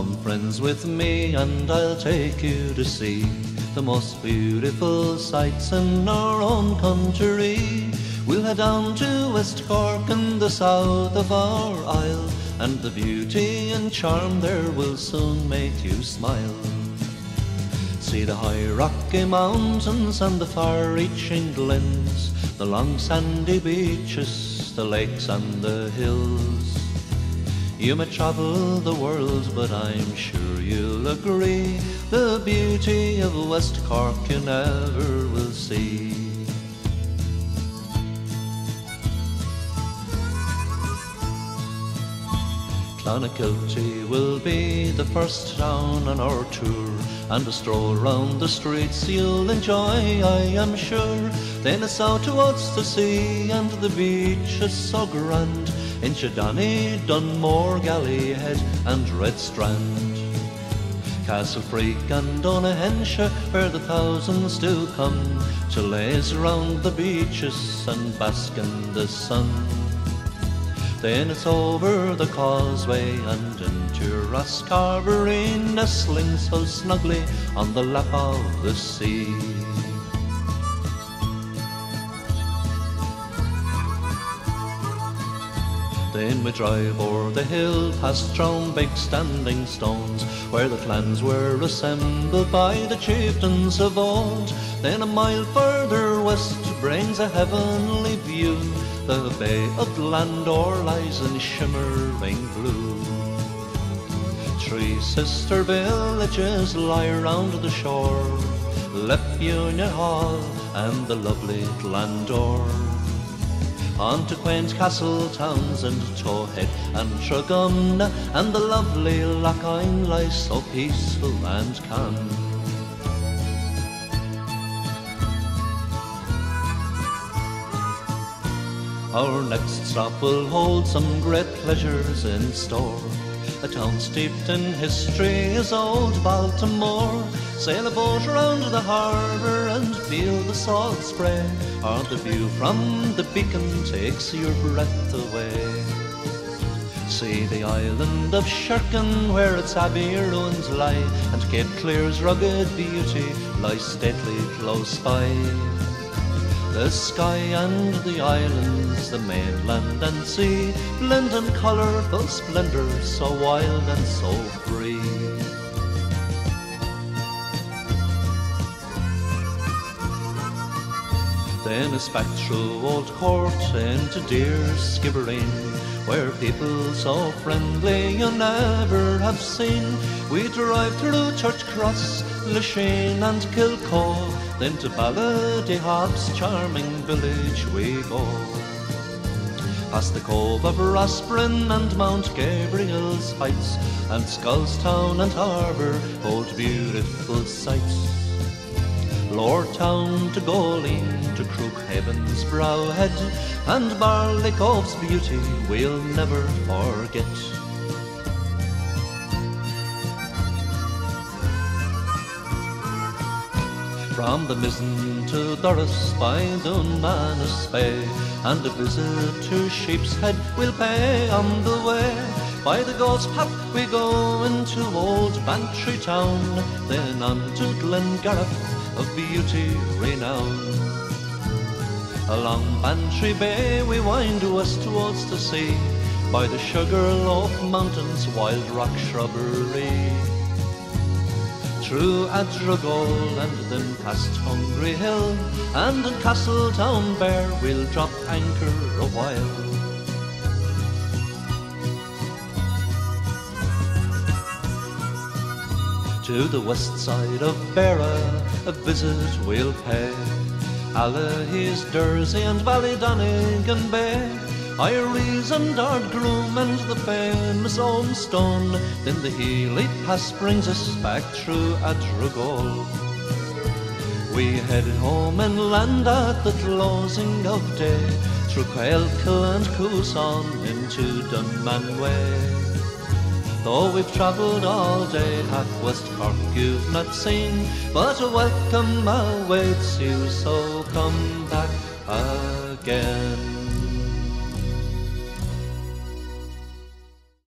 Come friends with me and I'll take you to see the most beautiful sights in our own country. We'll head down to West Cork in the south of our isle, and the beauty and charm there will soon make you smile. See the high rocky mountains and the far-reaching glens, the long sandy beaches, the lakes and the hills. You may travel the world, but I'm sure you'll agree the beauty of West Cork you never will see. Clonakilty will be the first town on our tour, and a stroll round the streets you'll enjoy, I am sure. Then it's out towards the sea, and the beach is so grand, in Shadani, Dunmore, Galleyhead, and Red Strand. Castle Castlefreke and Donahenshaw, where the thousands do come to laze round the beaches and bask in the sun. Then it's over the causeway and into Rosscarbery, nestling so snugly on the lap of the sea. Then we drive o'er the hill past Drombeg standing stones Where the clans were assembled by the chieftains of old. Then a mile further west brings a heavenly view. The Bay of Glandore lies in shimmering blue. Three sister villages lie round the shore Union Hall and the lovely Glandore on to quaint castle towns and Toe Head and Tragumna and the lovely Lough Hyne lies so peaceful and calm. Our next stop will hold some great pleasures in store. A town steeped in history is old Baltimore. Sail a boat round the harbour and feel the salt spray. Or the view from the beacon takes your breath away. See the island of Sherkin where its abbey ruins lie, and Cape Clear's rugged beauty lies stately close by. The sky and the islands, the mainland and sea, blend in colourful splendour, so wild and so Then a spectral old court into dear Skibbereen, where people so friendly you never have seen. We drive through Church Cross, Lachine and Kilcoe, then to Ballydehob's charming village we go. Past the cove of Rossbrin and Mount Gabriel's heights, and Schull town and Harbour hold beautiful sights. Lordtown to Goleen to Crookhaven's Brow Head, and Barleycove's beauty we'll never forget. From the Mizen to Durrus by Dunmanus Bay, and a visit to Sheepshead we'll pay on the way. By the Goat's Path we go into old Bantry town, then on to Glengarriff of beauty renowned. Along Bantry Bay we wind west towards the sea, by the Sugarloaf Mountains wild rock shrubbery. Through Adrigole and then past Hungry Hill, and in Castletownbere we'll drop anchor a To the west side of Beara a visit we'll pay. Allihies, Dursey and Ballydonegan Bay. Eyeries and Ardgroom and the famous Stone. Then the Healy Pass brings us back through Adrigole. We head home and land at the closing of day through Quailco and Cooson into Dunmanway. Though we've travelled all day, half West Cork you've not seen, but a welcome awaits you, so come back again.